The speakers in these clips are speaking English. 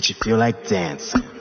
made you feel like dancing.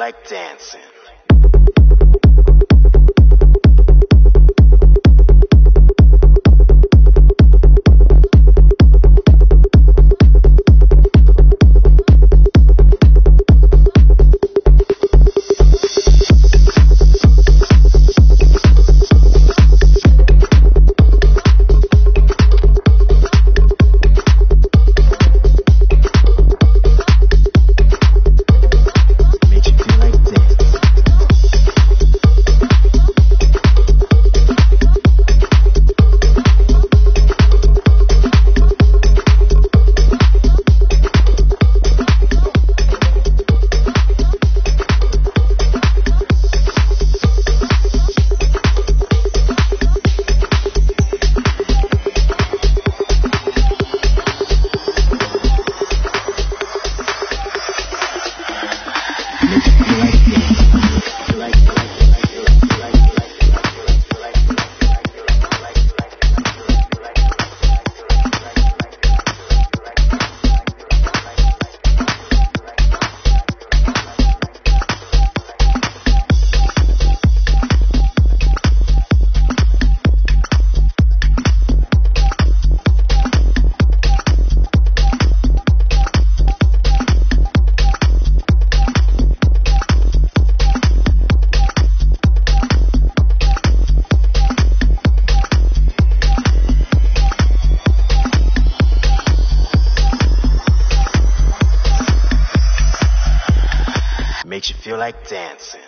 like dancing. makes you feel like dancing.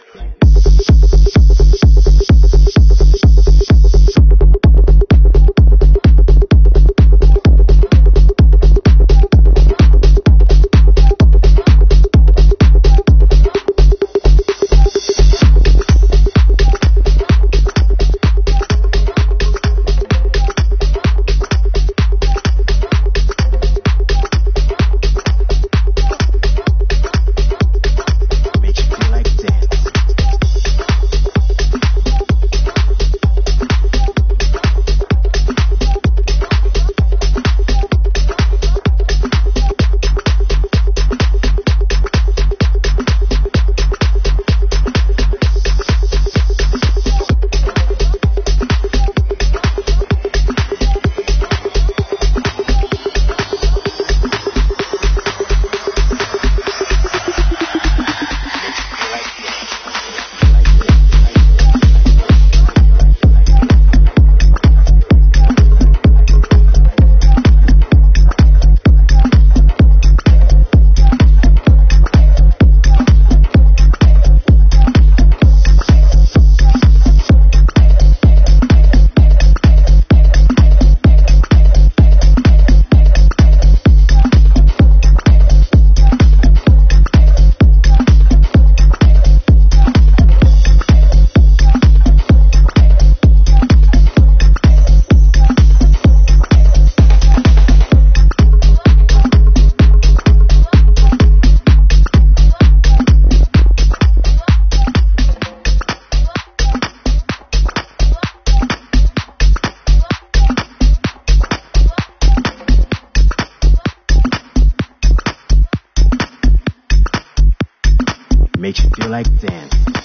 Makes you feel like dance.